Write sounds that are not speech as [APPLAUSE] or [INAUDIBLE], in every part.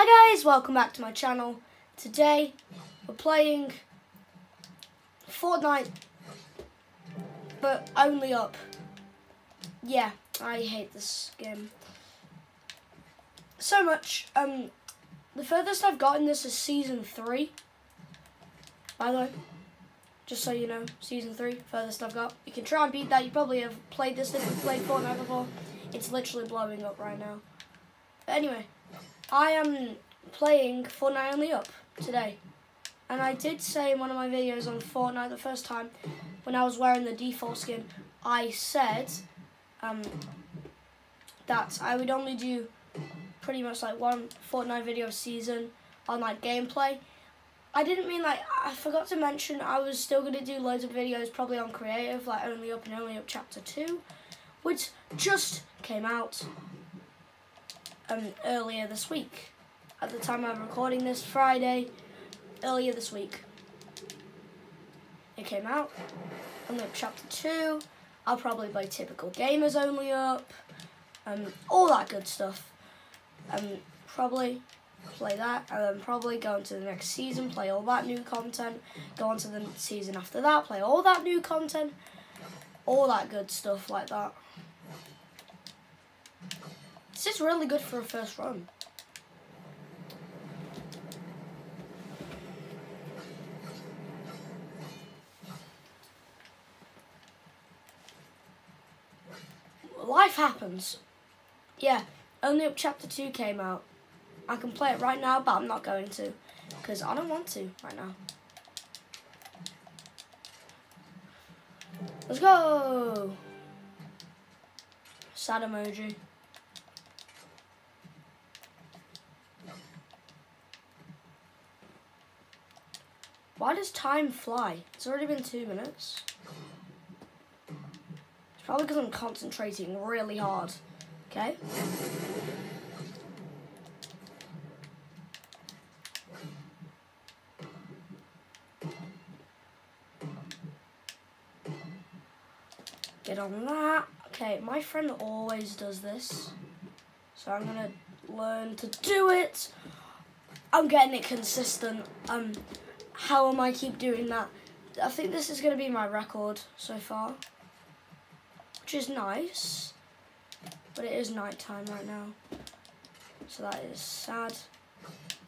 Hi guys, welcome back to my channel. Today we're playing Fortnite, but only up. Yeah, I hate this game so much. Um, the furthest I've gotten this is season three. By the way, just so you know, season three, furthest I've got. You can try and beat that. You probably have played this if you've played Fortnite before. It's literally blowing up right now. But anyway, I am playing Fortnite Only Up today. And I did say in one of my videos on Fortnite the first time, when I was wearing the default skin, I said um, that I would only do pretty much like one Fortnite video a season on like gameplay. I didn't mean like, I forgot to mention I was still going to do loads of videos probably on creative, like Only Up and Only Up Chapter 2, which just came out um, earlier this week. At the time I'm recording this, Friday, earlier this week. It came out. Up Chapter 2. I'll probably play typical gamers only up. Um, all that good stuff. Um, probably play that and then probably go into the next season, play all that new content, go on to the season after that, play all that new content, all that good stuff like that. Is really good for a first run. Life happens. Yeah, only up chapter 2 came out. I can play it right now, but I'm not going to. Because I don't want to right now. Let's go! Sad emoji. Why does time fly? It's already been two minutes. It's probably because I'm concentrating really hard. Okay? Get on that. Okay, my friend always does this. So I'm gonna learn to do it. I'm getting it consistent. Um, how am I keep doing that? I think this is gonna be my record so far. Which is nice. But it is night time right now. So that is sad.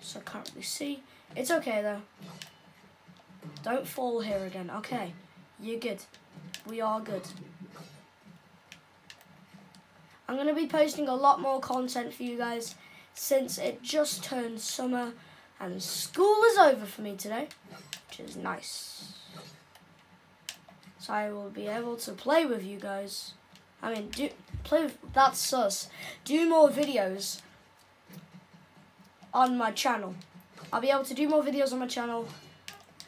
So I can't really see. It's okay though. Don't fall here again. Okay. You're good. We are good. I'm going to be posting a lot more content for you guys since it just turned summer and school is over for me today, which is nice. So I will be able to play with you guys. I mean, do play with, that's sus. Do more videos on my channel. I'll be able to do more videos on my channel.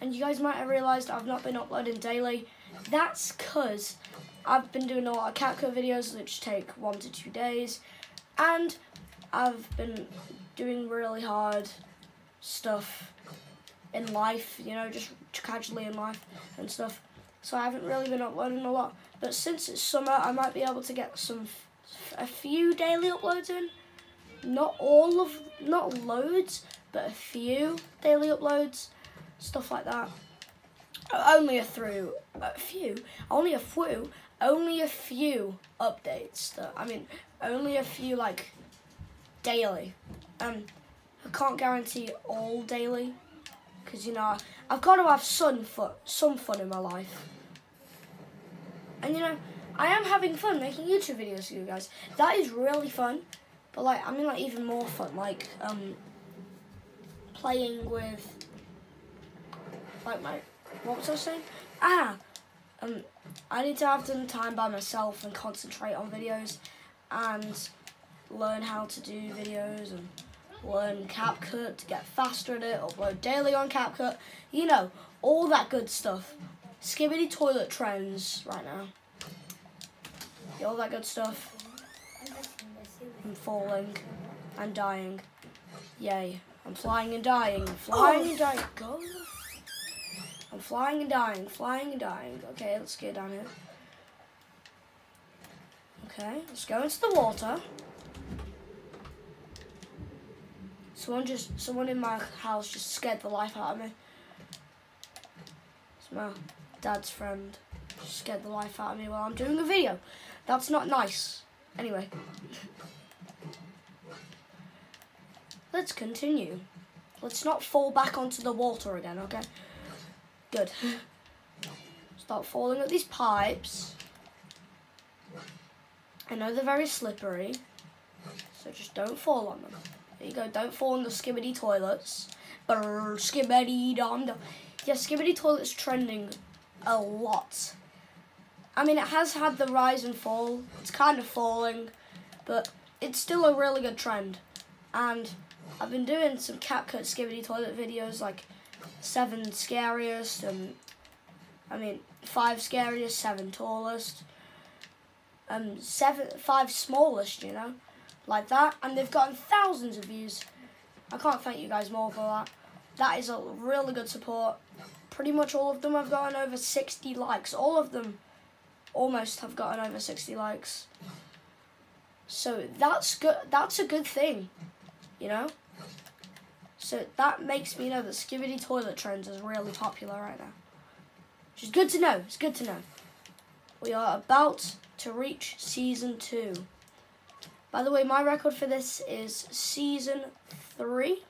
And you guys might have realised I've not been uploading daily. That's because I've been doing a lot of CapCut videos which take one to two days. And I've been doing really hard stuff in life, you know, just casually in life and stuff. So I haven't really been uploading a lot. But since it's summer, I might be able to get some, a few daily uploads in. Not all of, not loads, but a few daily uploads, stuff like that. Only a through, a few, only a few, only a few updates. That, I mean, only a few like daily. Um, can't guarantee all daily because you know I've got to have some fun, some fun in my life. And you know, I am having fun making YouTube videos for you guys. That is really fun. But like, I mean like even more fun, like um, playing with, like my, what was I saying? Ah, um, I need to have some time by myself and concentrate on videos and learn how to do videos and learn CapCut to get faster at it, upload daily on CapCut, you know, all that good stuff. Skibidi toilet trends right now. All that good stuff. I'm falling and dying. Yay. I'm flying and dying. Flying and dying. Go. I'm flying and dying. Flying and dying. Okay, let's get down here. Okay, let's go into the water. Someone just, someone in my house just scared the life out of me. It's my dad's friend. Just scared the life out of me while I'm doing a video. That's not nice. Anyway. Let's continue. Let's not fall back onto the water again, okay? Good. [LAUGHS] Start falling at these pipes. I know they're very slippery, so just don't fall on them. There you go, don't fall in the Skibidi toilets. Brr, Skibidi dom dom. Yeah, Skibidi toilets trending a lot. I mean, it has had the rise and fall. It's kind of falling, but it's still a really good trend. And I've been doing some CapCut Skibidi toilet videos, like seven scariest, and I mean five scariest, seven tallest, um, seven five smallest, you know, like that, and they've gotten thousands of views. I can't thank you guys more for that. That is a really good support. Pretty much all of them have gotten over 60 likes. All of them almost have gotten over 60 likes. So that's good. That's a good thing, you know. So that makes me know that Skibidi Toilet Trends is really popular right now. Which is good to know. It's good to know. We are about to reach season two. By the way, my record for this is season three.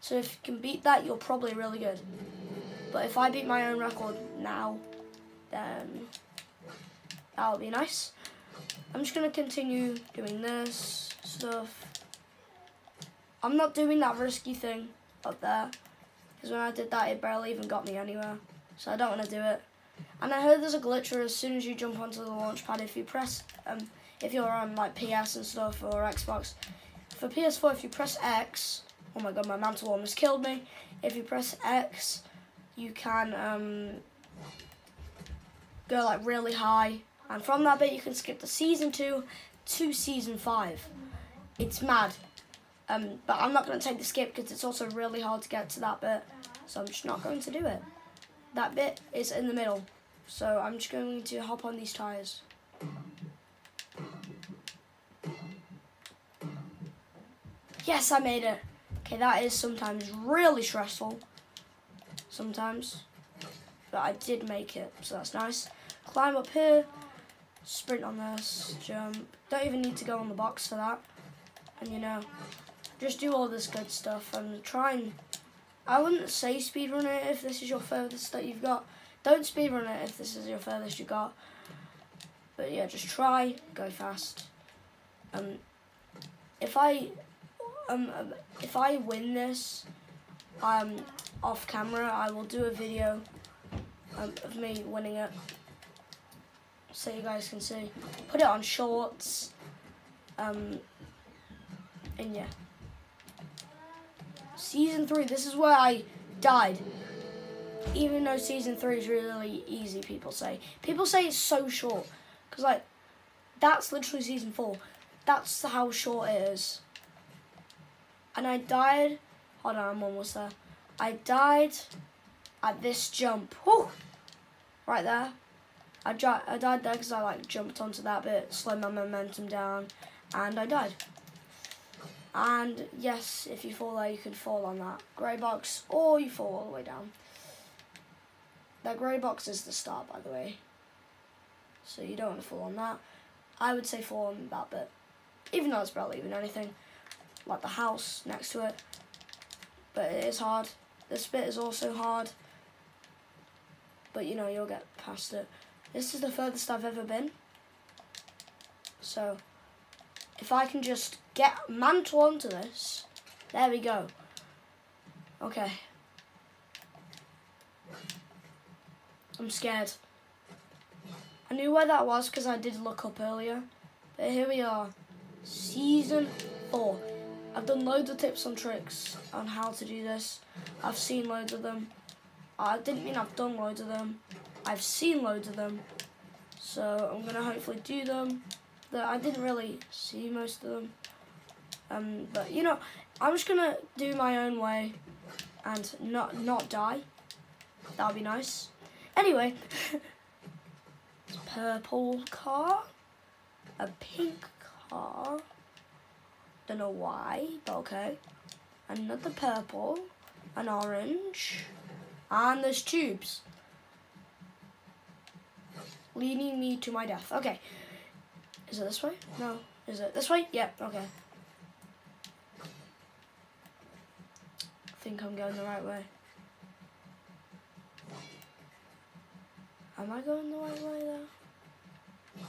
So if you can beat that, you're probably really good. But if I beat my own record now, then that would be nice. I'm just going to continue doing this stuff. I'm not doing that risky thing up there. Because when I did that, it barely even got me anywhere. So I don't want to do it. And I heard there's a glitch where as soon as you jump onto the launch pad, if you press, um, if you're on like PS and stuff or Xbox, for PS4, if you press X, oh my god, my mantle almost killed me. If you press X, you can um, go like really high. And from that bit, you can skip the season two to season five. It's mad. Um, but I'm not going to take the skip because it's also really hard to get to that bit. So I'm just not going to do it. That bit is in the middle. So I'm just going to hop on these tyres. Yes, I made it. Okay, that is sometimes really stressful. Sometimes. But I did make it, so that's nice. Climb up here. Sprint on this. Jump. Don't even need to go on the box for that. And you know, just do all this good stuff and try and I wouldn't say speedrun it if this is your furthest that you've got. Don't speedrun it if this is your furthest you got. But yeah, just try, go fast. Um, if I um if I win this um off camera, I will do a video um, of me winning it, so you guys can see. Put it on shorts. Um, and yeah. Season 3, this is where I died. Even though Season 3 is really easy, people say. People say it's so short. Because, like, that's literally Season 4. That's how short it is. And I died... Hold on, I'm almost there. I died at this jump. Whew, right there. I, I died there because I, like, jumped onto that bit, slowed my momentum down, and I died. And yes, if you fall there, you can fall on that grey box, or you fall all the way down. That grey box is the start, by the way. So you don't want to fall on that. I would say fall on that bit. Even though it's barely even anything. Like the house next to it. But it is hard. This bit is also hard. But you know, you'll get past it. This is the furthest I've ever been. So, if I can just get mantle onto this, there we go. Okay. I'm scared. I knew where that was because I did look up earlier. But here we are. Season 4. I've done loads of tips and tricks on how to do this. I've seen loads of them. I didn't mean I've done loads of them. I've seen loads of them. So I'm going to hopefully do them that I didn't really see most of them. Um, but you know, I'm just gonna do my own way and not not die. That would be nice. Anyway, [LAUGHS] purple car, a pink car. Don't know why, but okay. another purple, an orange, and there's tubes. Leading me to my death. Okay. Is it this way? No. Is it this way? Yep, yeah, okay. I think I'm going the right way. Am I going the right way though?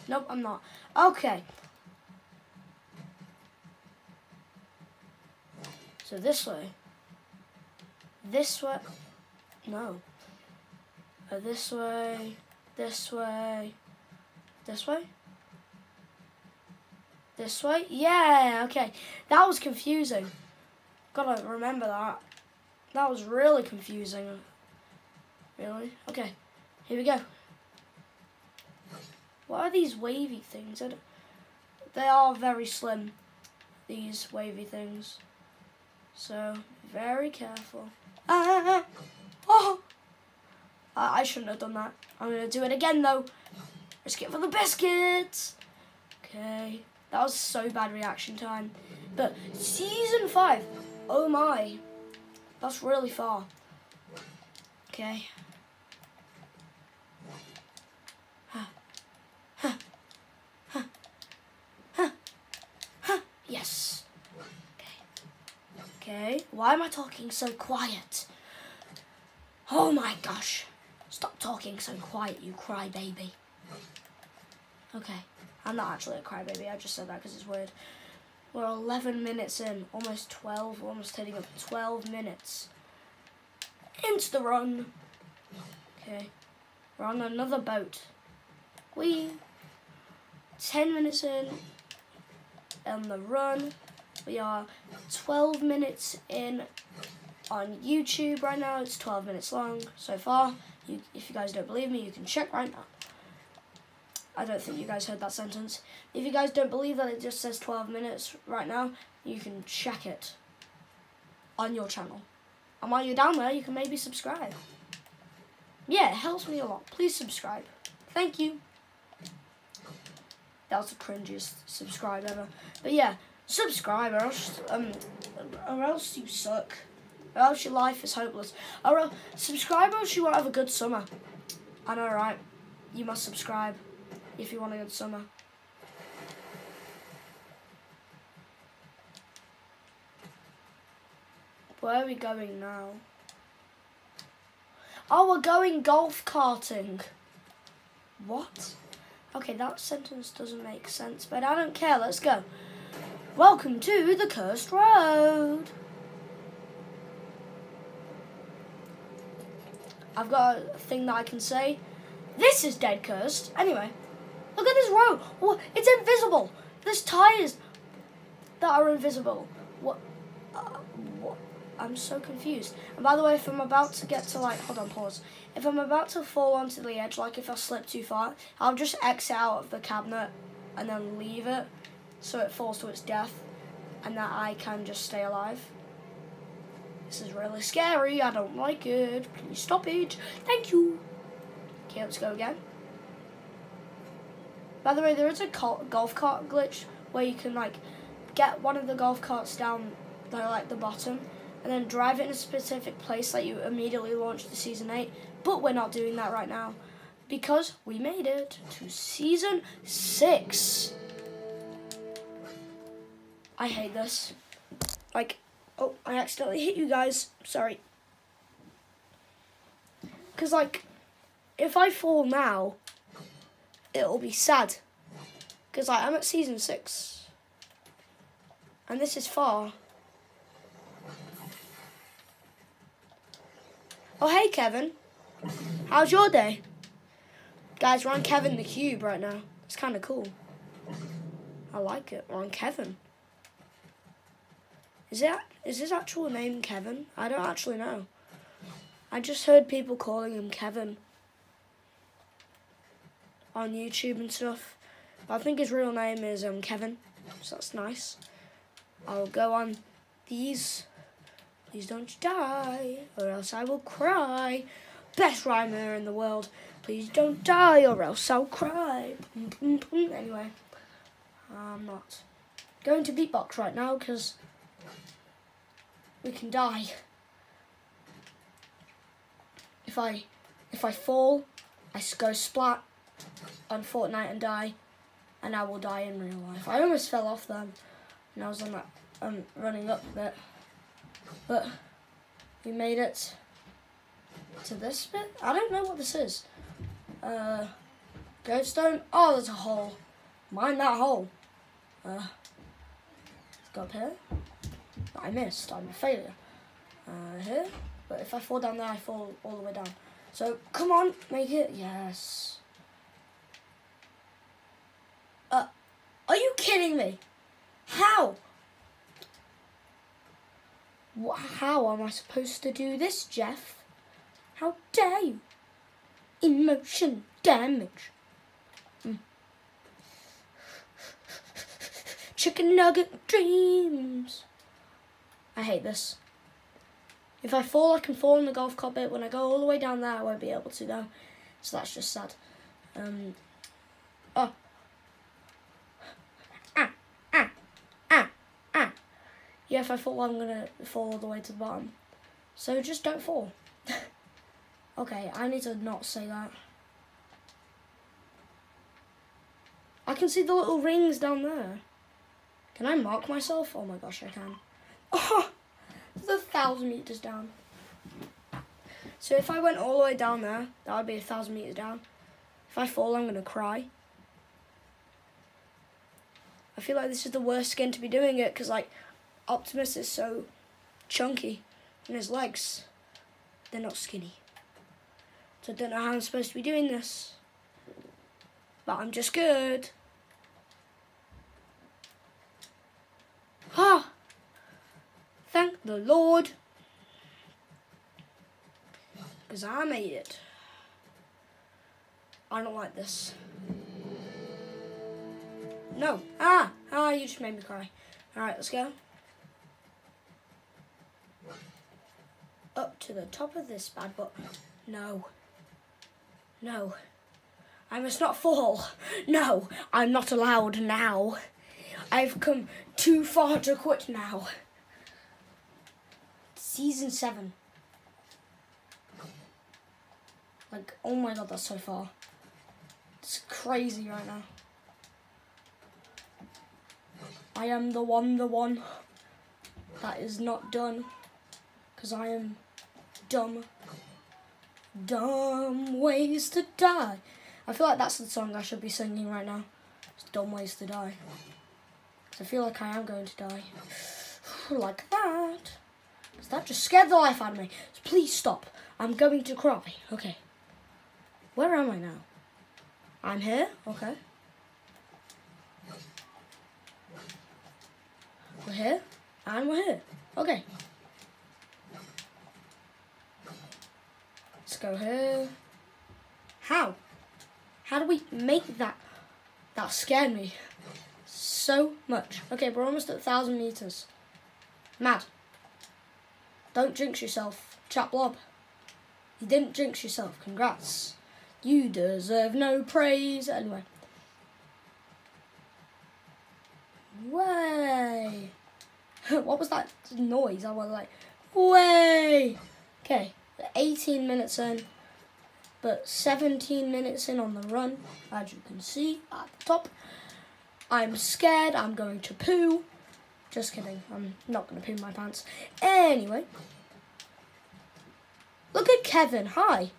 Nope, I'm not. Okay. So this way. This way. No. Uh, this way. This way. This way? This way? Yeah, okay. That was confusing. Gotta remember that. That was really confusing. Really? Okay. Here we go. What are these wavy things? They are very slim, these wavy things. So, very careful. Ah! Oh! I shouldn't have done that. I'm going to do it again, though. Risk it for the biscuits. Okay. That was so bad reaction time. But season 5. Oh my. That's really far. Okay. Yes. Okay. Okay. Why am I talking so quiet? Oh my gosh. Stop talking so quiet, you crybaby. Okay. I'm not actually a crybaby. I just said that because it's weird. We're 11 minutes in. Almost 12. Almost heading up 12 minutes. Into the run. Okay. We're on another boat. We 10 minutes in on the run. We are 12 minutes in on YouTube right now. It's 12 minutes long so far. You, if you guys don't believe me, you can check right now. I don't think you guys heard that sentence. If you guys don't believe that it just says 12 minutes right now, you can check it on your channel. And while you're down there, you can maybe subscribe. Yeah, it helps me a lot. Please subscribe. Thank you. That was the cringiest subscribe ever. But yeah, subscribe or else, um, or else you suck. Or else your life is hopeless. Or else, subscribe or else you won't have a good summer. I know, right? You must subscribe if you want a good summer. Where are we going now? Oh, we're going golf karting. What? Okay, that sentence doesn't make sense, but I don't care. Let's go. Welcome to the Cursed Road. I've got a thing that I can say. This is dead cursed. Anyway, look at this road. Oh, it's invisible. There's tires that are invisible. What? Uh, what? I'm so confused. And by the way, if I'm about to get to like, hold on, pause. If I'm about to fall onto the edge, like if I slip too far, I'll just exit out of the cabinet and then leave it so it falls to its death and that I can just stay alive. This is really scary. I don't like it. Please stop it. Thank you. Okay, let's go again. By the way, there is a golf cart glitch where you can like get one of the golf carts down like the bottom and then drive it in a specific place that you immediately launch to season 8 but we're not doing that right now because we made it to season 6 I hate this. Like oh I accidentally hit you guys. Sorry. Because like if I fall now it'll be sad because like, I'm at season 6 and this is far Oh, hey, Kevin. How's your day? Guys, we're on Kevin the Cube right now. It's kind of cool. I like it. We're on Kevin. Is that is his actual name Kevin? I don't actually know. I just heard people calling him Kevin on YouTube and stuff. But I think his real name is um, Kevin, so that's nice. I'll go on these Please don't die, or else I will cry. Best rhymer in the world. Please don't die, or else I'll cry. Mm, mm, mm. Anyway, I'm not going to beatbox right now because we can die. If I if I fall, I go splat on Fortnite and die, and I will die in real life. I almost fell off them, and I was on that um running up bit, but we made it to this bit. I don't know what this is. Uh, Goatstone. Oh, there's a hole. Mind that hole. Uh, go up here. I missed. I'm a failure. Uh, here. But if I fall down there, I fall all the way down. So, come on, make it. Yes. Uh, are you kidding me? How? How am I supposed to do this, Jeff? How dare you? Emotion damage. Mm. Chicken nugget dreams. I hate this. If I fall, I can fall in the golf cart bit. When I go all the way down there, I won't be able to though. So that's just sad. Um, oh. Ah, ah, ah, ah. Yeah, if I fall, I'm going to fall all the way to the bottom. So just don't fall. [LAUGHS] okay, I need to not say that. I can see the little rings down there. Can I mark myself? Oh my gosh, I can. [LAUGHS] Oh! A thousand meters down. So if I went all the way down there, that would be a thousand meters down. If I fall, I'm going to cry. I feel like this is the worst skin to be doing it because like Optimus is so chunky and his legs, they're not skinny. So I don't know how I'm supposed to be doing this. But I'm just good. Ah! Thank the Lord. Because I made it. I don't like this. No. Ah! Ah, you just made me cry. Alright, let's go. Up to the top of this bad but no. No. I must not fall. No, I'm not allowed now. I've come too far to quit now. Season 7. Like, oh my god, that's so far. It's crazy right now. I am the one, the one that is not done. Because I am dumb. Dumb ways to die. I feel like that's the song I should be singing right now. It's dumb ways to die. I feel like I am going to die. [SIGHS] like that. That just scared the life out of me. So please stop. I'm going to cry. Okay. Where am I now? I'm here. Okay. We're here. And we're here. Okay. Go here. How? How do we make that? That scared me so much. Okay, we're almost at 1,000 meters. Mad. Don't jinx yourself, Chapblob. You didn't jinx yourself. Congrats. You deserve no praise. Anyway. Way. [LAUGHS] what was that noise? I was like, way. Okay, 18 minutes in, but 17 minutes in on the run, as you can see at the top. I'm scared. I'm going to poo. Just kidding. I'm not going to poo my pants. Anyway. Look at Kevin. Hi.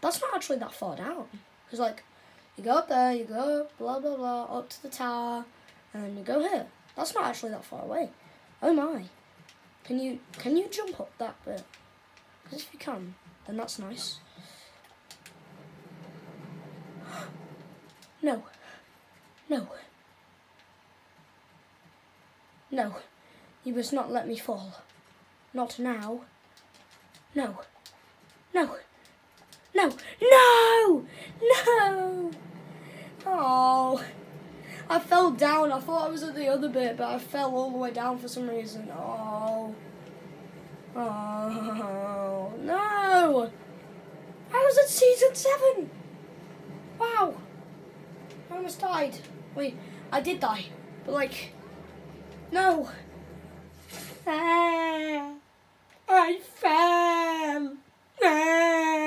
That's not actually that far down. Because, like, you go up there, you go blah, blah, blah, up to the tower, and then you go here. That's not actually that far away. Oh, my. Can you, can you jump up that bit? Because if you can, then that's nice. [GASPS] No. No. No, you must not let me fall. Not now. No. No. No. No! No! Oh. I fell down. I thought I was at the other bit, but I fell all the way down for some reason. Oh. Oh. No! I was at season 7! Wow! I almost died. Wait, I did die. But like, no! I fell! Ah.